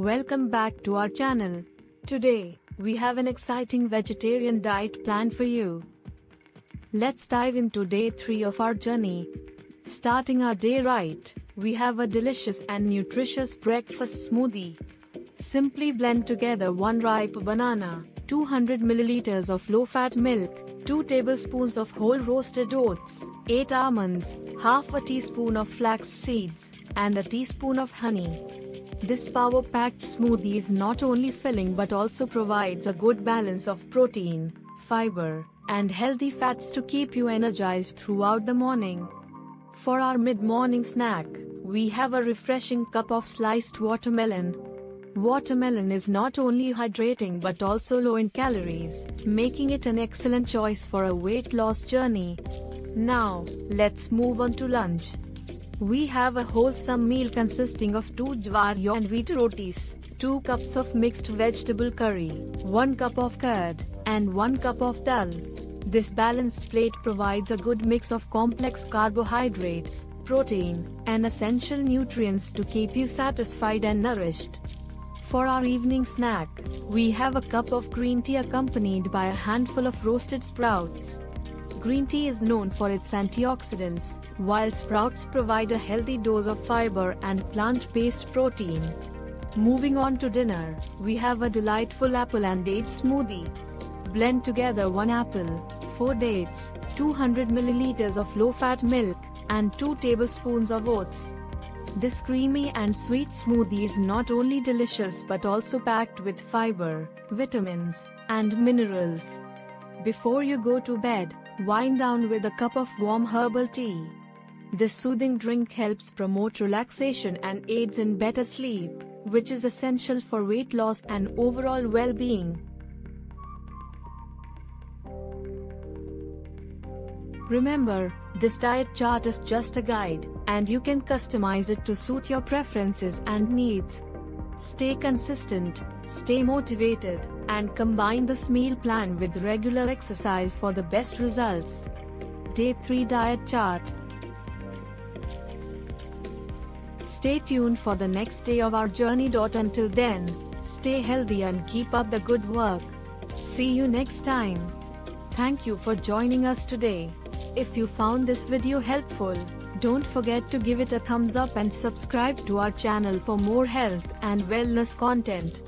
Welcome back to our channel. Today, we have an exciting vegetarian diet plan for you. Let's dive into day 3 of our journey. Starting our day right, we have a delicious and nutritious breakfast smoothie. Simply blend together 1 ripe banana, 200 milliliters of low-fat milk, 2 tablespoons of whole roasted oats, 8 almonds, half a teaspoon of flax seeds, and a teaspoon of honey. This power-packed smoothie is not only filling but also provides a good balance of protein, fiber, and healthy fats to keep you energized throughout the morning. For our mid-morning snack, we have a refreshing cup of sliced watermelon. Watermelon is not only hydrating but also low in calories, making it an excellent choice for a weight loss journey. Now, let's move on to lunch. We have a wholesome meal consisting of 2 jawar and wheat rotis, 2 cups of mixed vegetable curry, 1 cup of curd, and 1 cup of dal. This balanced plate provides a good mix of complex carbohydrates, protein, and essential nutrients to keep you satisfied and nourished. For our evening snack, we have a cup of green tea accompanied by a handful of roasted sprouts. Green tea is known for its antioxidants, while sprouts provide a healthy dose of fiber and plant-based protein. Moving on to dinner, we have a delightful apple and date smoothie. Blend together 1 apple, 4 dates, 200 milliliters of low-fat milk, and 2 tablespoons of oats. This creamy and sweet smoothie is not only delicious but also packed with fiber, vitamins, and minerals. Before you go to bed, wind down with a cup of warm herbal tea. This soothing drink helps promote relaxation and aids in better sleep, which is essential for weight loss and overall well-being. Remember, this diet chart is just a guide, and you can customize it to suit your preferences and needs. Stay consistent, stay motivated, and combine this meal plan with regular exercise for the best results. Day 3 Diet Chart Stay tuned for the next day of our journey. Until then, stay healthy and keep up the good work. See you next time. Thank you for joining us today. If you found this video helpful, don't forget to give it a thumbs up and subscribe to our channel for more health and wellness content.